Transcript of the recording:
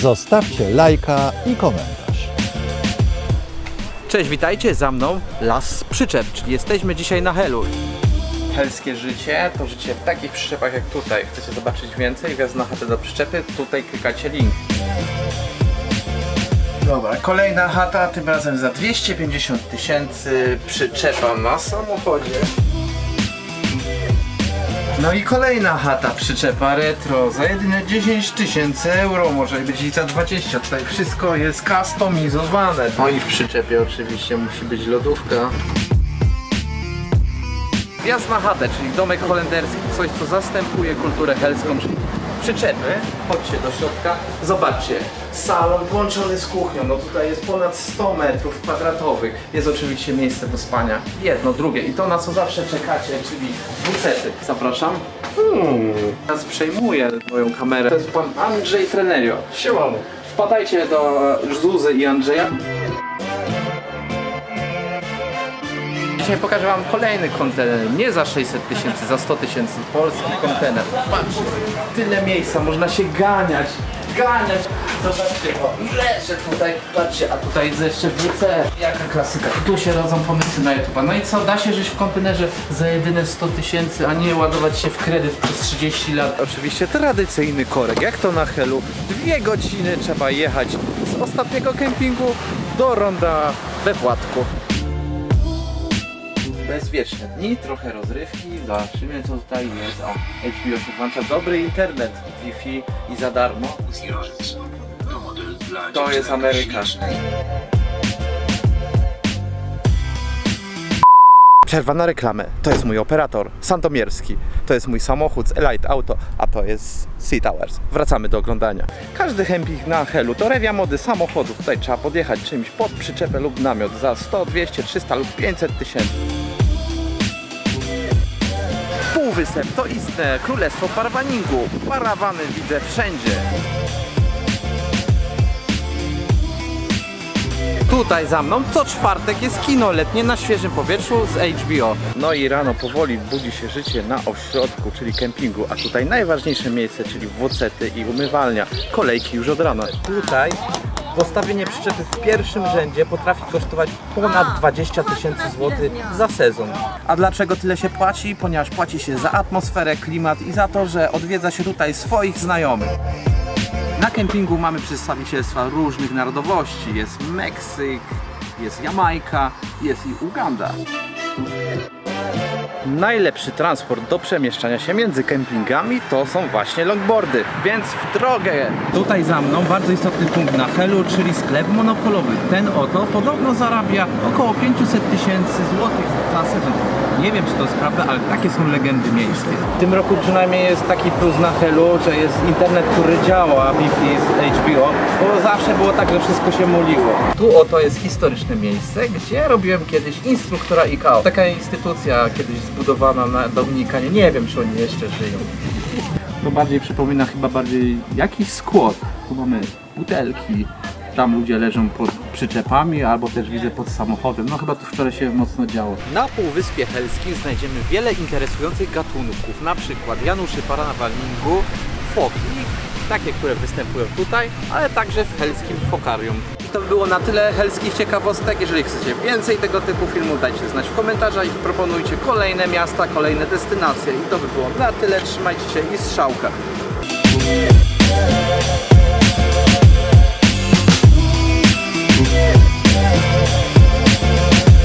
zostawcie lajka i komentarz. Cześć, witajcie, za mną Las Przyczep, czyli jesteśmy dzisiaj na Helu. Helskie życie to życie w takich przyczepach jak tutaj. Chcecie zobaczyć więcej? Wjazd na chatę do przyczepy, tutaj klikacie link. Dobra, kolejna chata, tym razem za 250 tysięcy, przyczepa na samochodzie. No i kolejna chata przyczepa retro za jedyne 10 tysięcy euro, może być i za 20. Tutaj wszystko jest customizowane. No i w przyczepie oczywiście musi być lodówka. Wjazd na chatę, czyli domek holenderski, coś co zastępuje kulturę helską, przyczepy. Chodźcie do środka, zobaczcie. Salon włączony z kuchnią, no tutaj jest ponad 100 metrów kwadratowych. Jest oczywiście miejsce do spania. Jedno, drugie i to na co zawsze czekacie, czyli bucety. Zapraszam. Hmm. Teraz przejmuję moją kamerę. To jest pan Andrzej Trenerio. Siemano. Wpadajcie do Zuzy i Andrzeja. Dzisiaj pokażę wam kolejny kontener, nie za 600 tysięcy, za 100 tysięcy, polski kontener. Patrzcie, tyle miejsca, można się ganiać, ganiać. Zobaczcie, o, leżę tutaj, patrzcie, a tutaj jest jeszcze WC. Jaka klasyka. Tu się rodzą pomysły na YouTube. No i co, da się żyć w kontenerze za jedyne 100 tysięcy, a nie ładować się w kredyt przez 30 lat. Oczywiście tradycyjny korek, jak to na Helu. Dwie godziny trzeba jechać z ostatniego kempingu do ronda we Władku bezwieczne dni, trochę rozrywki, zobaczymy co tutaj jest. O, HBO się włącza dobry internet, Wi-Fi i za darmo. To jest Ameryka. Przerwa na reklamę. To jest mój operator, Sandomierski. To jest mój samochód z Elite Auto, a to jest Sea Towers. Wracamy do oglądania. Każdy hemping na Helu to rewia mody samochodów. Tutaj trzeba podjechać czymś pod przyczepę lub namiot za 100, 200, 300 lub 500 tysięcy. Półwysep to istne królestwo parawaningu. Parawany widzę wszędzie. Tutaj za mną co czwartek jest kino letnie na świeżym powietrzu z HBO. No i rano powoli budzi się życie na ośrodku, czyli kempingu, a tutaj najważniejsze miejsce, czyli wocety i umywalnia. Kolejki już od rana. Tutaj postawienie przyczepy w pierwszym rzędzie potrafi kosztować ponad 20 tysięcy złotych za sezon. A dlaczego tyle się płaci? Ponieważ płaci się za atmosferę, klimat i za to, że odwiedza się tutaj swoich znajomych. Na kempingu mamy przedstawicielstwa różnych narodowości. Jest Meksyk, jest Jamajka, jest i Uganda. Najlepszy transport do przemieszczania się między kempingami to są właśnie longboardy, więc w drogę! Tutaj za mną bardzo istotny punkt na Helu, czyli sklep monopolowy. Ten oto podobno zarabia około 500 tysięcy złotych za sezon. Nie wiem czy to jest prawda, ale takie są legendy miejskie. W tym roku przynajmniej jest taki plus na Helu, że jest internet, który działa, Wi-Fi z HBO, bo zawsze było tak, że wszystko się muliło. Tu oto jest historyczne miejsce, gdzie robiłem kiedyś instruktora ICAO. Taka instytucja kiedyś zbudowana na Dominikanie. Nie wiem, czy oni jeszcze żyją. To bardziej przypomina chyba bardziej jakiś skład. Tu mamy butelki, tam ludzie leżą pod przyczepami, albo też widzę pod samochodem. No chyba tu wczoraj się mocno działo. Na Półwyspie Helskim znajdziemy wiele interesujących gatunków, na przykład Januszy Paranawalningu, foki, takie, które występują tutaj, ale także w helskim fokarium. I to by było na tyle helskich ciekawostek. Jeżeli chcecie więcej tego typu filmów, dajcie znać w komentarzach i proponujcie kolejne miasta, kolejne destynacje. I to by było na tyle. Trzymajcie się i strzałka.